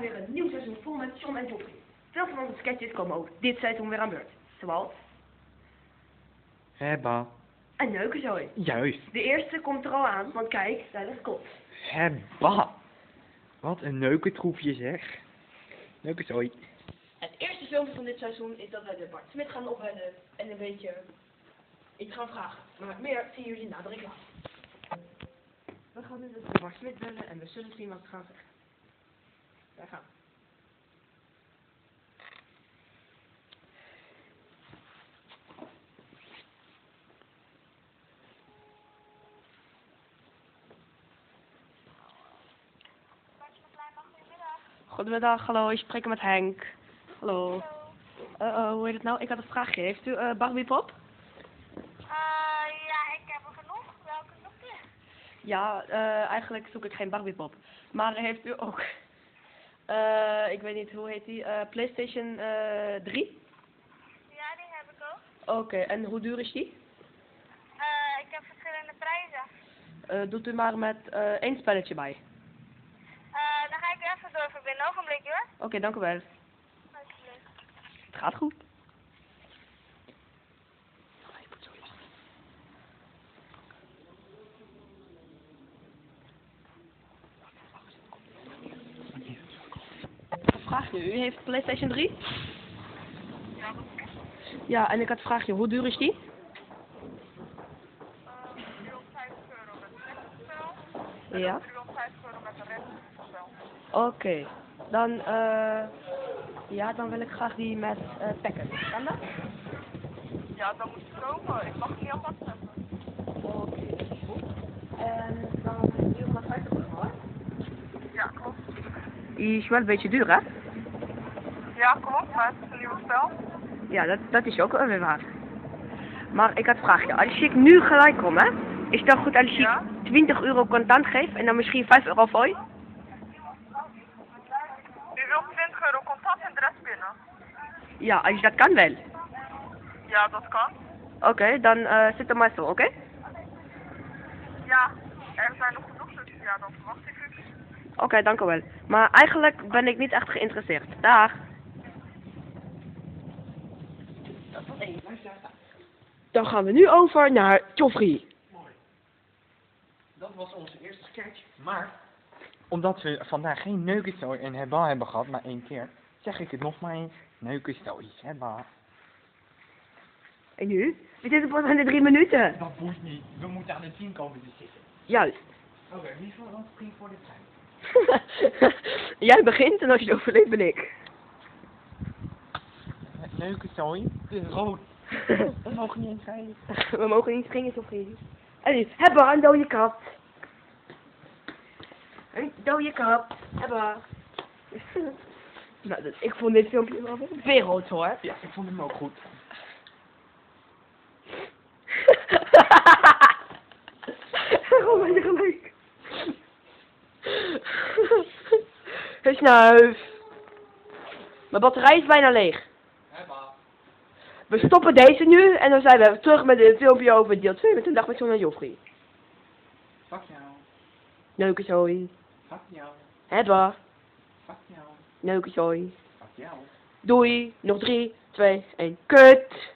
weer een nieuw seizoen vol met John en Joffrey. Veel van onze sketches komen ook dit seizoen weer aan beurt. Zoals Hebba. een neukenzooi. Juist. De eerste komt er al aan, want kijk, daar ligt kot. Hebba. Wat een neukentroepje zeg. Neukenzooi. Het eerste filmpje van dit seizoen is dat wij de Bart Smit gaan opbellen en een beetje iets gaan vragen. Maar meer zien jullie na de reclame. We gaan nu dus de Bart Smit bellen en we zullen zien wat ze gaan zeggen. Daar gaan we. Goedemiddag, hallo, ik spreek met Henk. Hallo. Eh, hoe heet het nou? Ik had een vraagje. Heeft u eh Barbie Pop? Ja, ik heb er genoeg. Welke nog? Ja, eh, eigenlijk zoek ik geen Barbie Pop. Maar heeft u ook, ik weet niet, hoe heet die, eh, PlayStation eh 3? Ja, die heb ik ook. Oké, en hoe duur is die? Eh, ik heb verschillende prijzen. Eh, doet u maar met eh één spelletje bij. Eh, dan ga ik u even doorverbinden. Ogenblikje hoor. Oké, dank u wel. Alsjeblieft. Het gaat goed. Vraagje, u heeft PlayStation 3? Ja, dat is Ja, en ik had een vraagje, hoe duur is die? 350 euro met een restspel. Ja. 350 euro met een restspel. Oké, dan, eh, ja, dan wil ik graag die met eh packen. Kan dat? Ja, dan moet je komen. Ik mag het niet alvast zetten. Oké, is goed. En dan 450 euro, hoor. Ja, klopt. Die is wel een beetje duur, hè? Ja, klopt. Maar het is een nieuwe spel. Ja, dat, dat is ook wel weer waar. Maar ik had een vraagje. Als ik nu gelijk kom, hè? Is dan goed als ik Ja. 20 euro contant geef en dan misschien 5 euro voor je? U wilt 20 euro contant en de rest binnen. Ja, als je dat kan wel. Ja, dat kan. Oké, dan eh zit er maar zo, oké? Ja, er zijn nog genoeg, dus ja, dan verwacht ik u. Oké, dank u wel. Maar eigenlijk ben ik niet echt geïnteresseerd. Dag. Dan gaan we nu over naar Joffrey. Dat was onze eerste sketch. Maar, omdat we vandaag geen neukenzooi en hebba hebben gehad, maar één keer, zeg ik het nog maar eens. Neukenzooi, hebba. En nu? We zitten pas aan de drie minuten. Dat boeit niet. We moeten aan de tien komen te zitten. Juist. Oké, wie van ons ging voor dit zijn? Jij begint en als je het overleeft ben ik. Het is rood. We mogen niet eens rijden. We mogen niet springen, Joffrey. En nu, hebben we een dode kat. Een dode kat. Hebben nou, dus, ik vond dit filmpje wel wereld hoor. Ja, ik vond hem ook goed. Waarom ben je gelijk? Snuif. Mijn batterij is bijna leeg. We stoppen deze nu en dan zijn we terug met een filmpje over deel 2 met een dag met John en Joffrey. Fuck jou. Neukenzooi. Fuck jou. Hebben. Fuck jou. Neukenzooi. Fuck jou. Doei. Nog 3, 2, 1. Kut.